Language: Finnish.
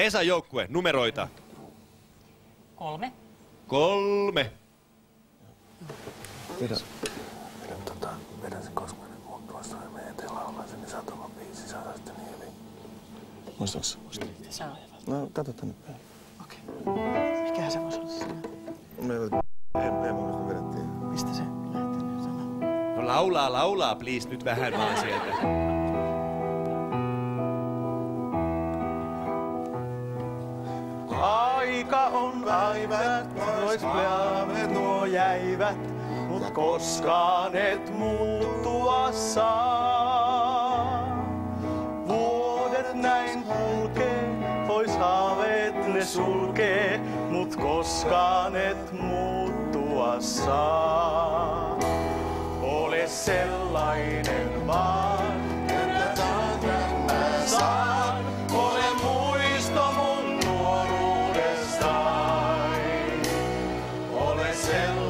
Esan joukkue, numeroita. Kolme. Kolme. Vedän, vedän, tota, vedän sen koska ne muut tuosta ja meidän eteen laulaa sen, niin saat oman biisin, saadaan sitten niin hyvin. Muistatko? Se on. No, katso tänne päin. Okei. Mikähän se voisi olla siinä? Meillä ei, ei muista vedettiin. Mistä se lähtee sana? No laulaa, laulaa, please, nyt vähän vaan sieltä. Aika on päivät, pois pleamme nuo jäivät, mut koskaan et muuttua saa. Vuodet näin kulkee, pois haaveet ne sulkee, mut koskaan et muuttua saa. Ole sellainen Sell